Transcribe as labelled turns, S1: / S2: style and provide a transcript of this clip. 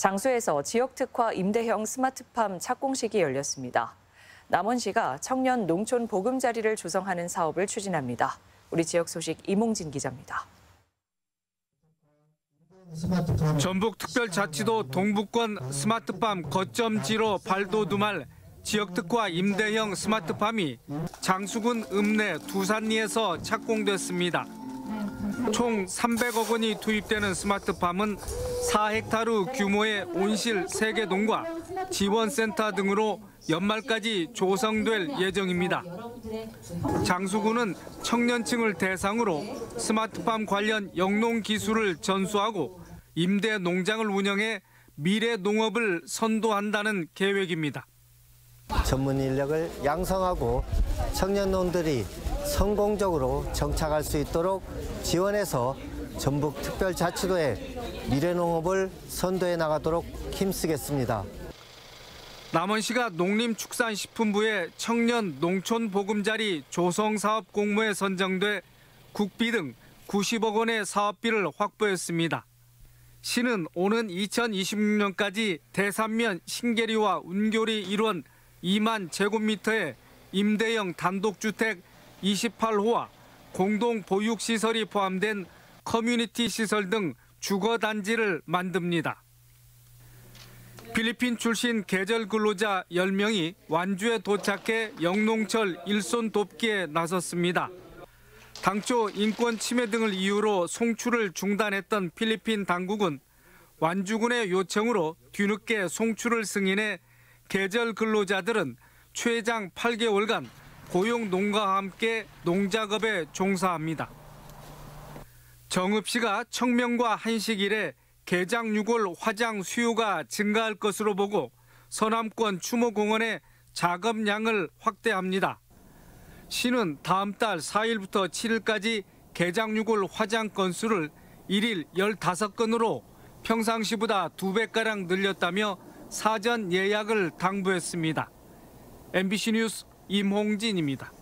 S1: 장수에서 지역 특화 임대형 스마트팜 착공식이 열렸습니다. 남원시가 청년 농촌 보금자리를 조성하는 사업을 추진합니다. 우리 지역 소식 이몽진 기자입니다.
S2: 전북특별자치도 동북권 스마트팜 거점지로 발도두말 지역특화 임대형 스마트팜이 장수군 읍내 두산리에서 착공됐습니다. 총 300억 원이 투입되는 스마트팜은 4헥타르 규모의 온실 3개 동과 지원센터 등으로 연말까지 조성될 예정입니다. 장수군은 청년층을 대상으로 스마트팜 관련 영농 기술을 전수하고 임대 농장을 운영해 미래 농업을 선도한다는 계획입니다.
S3: 전문 인력을 양성하고 청년농들이 성공적으로 정착할 수 있도록 지원해서 전북특별자치도의 미래농업을 선도해 나가도록 힘쓰겠습니다.
S2: 남원 시가 농림축산식품부의 청년 농촌 보금자리 조성 사업 공모에 선정돼 국비 등 90억 원의 사업비를 확보했습니다. 시는 오는 2026년까지 대산면 신계리와 운교리 일원 2만 제곱미터의 임대형 단독주택 28호와 공동 보육시설이 포함된 커뮤니티 시설 등 주거단지를 만듭니다. 필리핀 출신 계절 근로자 10명이 완주에 도착해 영농철 일손 돕기에 나섰습니다. 당초 인권 침해 등을 이유로 송출을 중단했던 필리핀 당국은 완주군의 요청으로 뒤늦게 송출을 승인해 계절 근로자들은 최장 8개월간 고용 농가와 함께 농작업에 종사합니다. 정읍 시가 청명과 한식 일에 개장 6월 화장 수요가 증가할 것으로 보고 서남권 추모공원의 작업량을 확대합니다. 시는 다음 달 4일부터 7일까지 개장 6월 화장 건수를 1일 15건으로 평상시보다 2배가량 늘렸다며 사전 예약을 당부했습니다. MBC 뉴스 임홍진입니다.